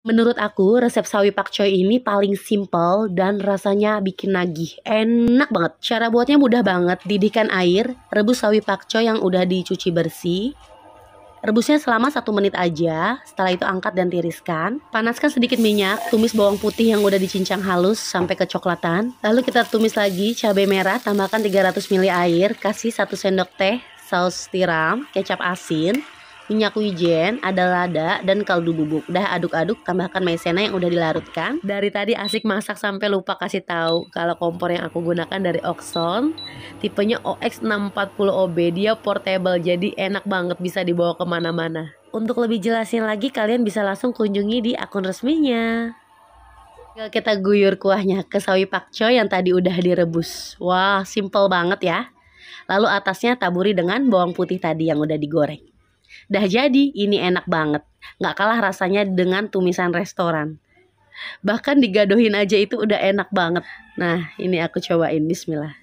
Menurut aku, resep sawi pakcoy ini paling simple dan rasanya bikin nagih. Enak banget. Cara buatnya mudah banget. Didihkan air, rebus sawi pakcoy yang udah dicuci bersih. Rebusnya selama satu menit aja. Setelah itu angkat dan tiriskan. Panaskan sedikit minyak, tumis bawang putih yang udah dicincang halus sampai kecoklatan. Lalu kita tumis lagi cabai merah, tambahkan 300 ml air, kasih 1 sendok teh saus tiram, kecap asin, minyak wijen, ada lada, dan kaldu bubuk. Udah aduk-aduk, tambahkan maizena yang udah dilarutkan. Dari tadi asik masak sampai lupa kasih tahu kalau kompor yang aku gunakan dari Oxon, tipenya OX640OB. Dia portable, jadi enak banget bisa dibawa ke mana-mana. Untuk lebih jelasnya lagi, kalian bisa langsung kunjungi di akun resminya. Tinggal kita guyur kuahnya ke sawi pakcoy yang tadi udah direbus. Wah, simple banget ya. Lalu atasnya taburi dengan bawang putih tadi yang udah digoreng. Dah jadi, ini enak banget. Nggak kalah rasanya dengan tumisan restoran. Bahkan digadohin aja itu udah enak banget. Nah, ini aku cobain. Bismillah.